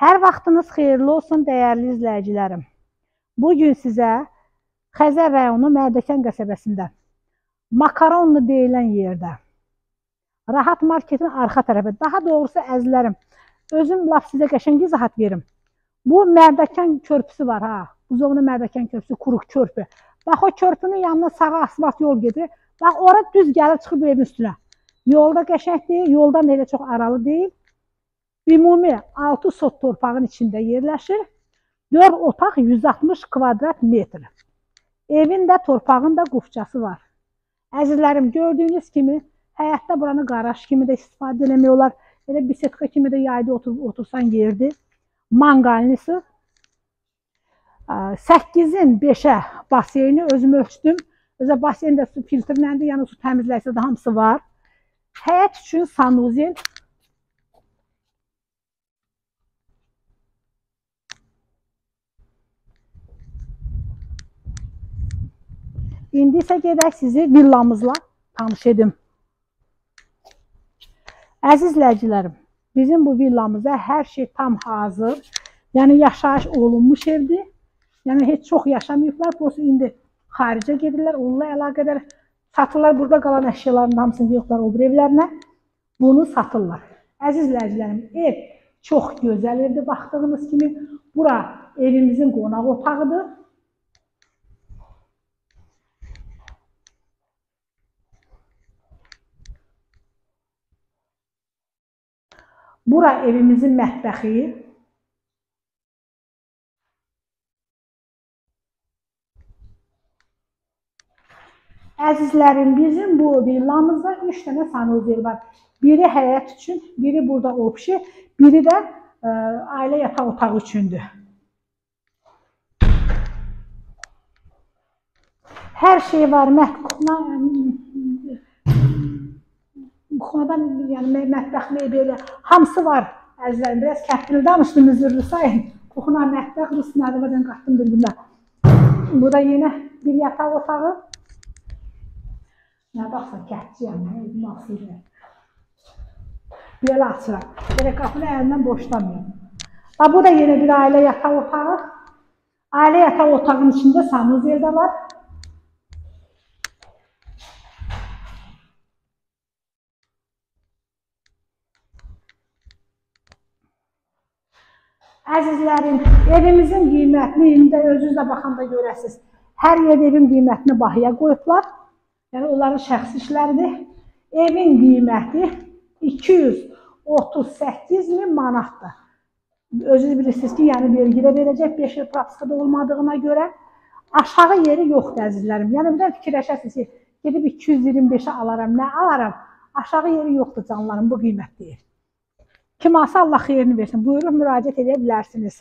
Hər vaxtınız xeyirli olsun, dəyərli izləyicilərim. Bu gün sizə Xəzər rayonu Mərdəkan qəsəbəsində Makaronlu deyilən yerdə Rahat marketin arxa tərəfi, daha doğrusu əzlərim, özüm laf sizə qəşəng izahat verim. Bu Mərdəkan körpüsü var ha. Buzovlu Mərdəkan körpüsü, Quruq körpü. Bax o körpünün yanına sağa asfalt yol gedir. Bax ora düz gəlir çıxıb evin üstünə. Yolda qəşəng deyil, yoldan elə çox aralı deyil. Ümumi 6 sot torpağın içində yerləşir. 4 otaq 160 kvadrat metr. Evin də torpağın da qufçası var. Əzizlərim, gördüyünüz kimi həyətdə buranı qaraj kimi də istifadə eləmək olar. Elə bisetka kimi də yayda otur otursan yerdir. Manqalnisi 8-in 5-ə baseyni özüm ölçdüm. Özə baseyndə su filtrləndir, yəni su təmizləyəsə də hamısı var. Həyət üçün sanuzel İndi isə gedək sizi villamızla tanış edim. Əziz izləyicilərim, bizim bu villamıza hər şey tam hazır. Yəni yaşayış olunmuş evdir. Yəni heç çox yaşamayıblar. Prosta indi xaricə gedirlər, onunla əlaqədar satırlar. Burada qalan əşyaların hamısını yığırlar o bir evlərinə. Bunu satırlar. Əziz izləyicilərim, ev çox gözəl evdir baxdığınız kimi. Bura evimizin qonaq otağıdır. Bura evimizin mətbəxi. Əzizlərim, bizim bu villamızda 3 dənə sanuzel var. Biri həyət üçün, biri burada opşi, biri də ə, e, ailə yataq otağı üçündür. Hər şey var, mətbəx, Buxmadan yəni mətbəx mebeli hamısı var. Əzizlərim, biraz kəndli danışdım, üzürlü sayın. Buxuna mətbəx rus nədibədən qatdım bir-birinə. Bu da yenə bir yataq otağı. Nə baxsa kətciyəm, nasıl Belə açıram. Belə qapını əlindən boşlamıyorum. Bu da yenə bir ailə yataq otağı. Ailə yataq otağının içində sanuzel də var. Əzizlərim, evimizin qiymətini indi özünüz də baxanda görəsiniz. Hər yer evin qiymətini bahaya qoyublar. Yəni onların şəxsi işləridir. Evin qiyməti 238 min manatdır. Özünüz bilirsiniz ki, yəni vergi də verəcək 5 il praktikada olmadığına görə aşağı yeri yoxdur əzizlərim. Yəni bir də fikirləşəsiniz ki, gedib 225-ə alaram, nə alaram? Aşağı yeri yoxdur canlarım bu qiymət deyil. Kim alsa Allah xeyrini versin. Buyurun müraciət edə bilərsiniz.